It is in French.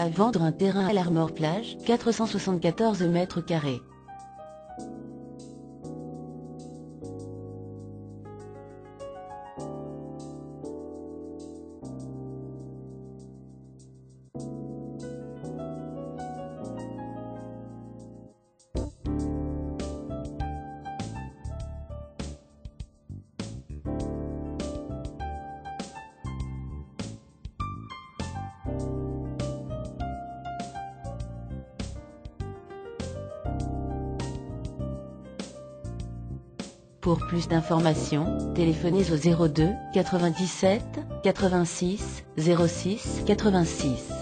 À vendre un terrain à l'Armor Plage, 474 mètres carrés. Pour plus d'informations, téléphonez au 02 97 86 06 86.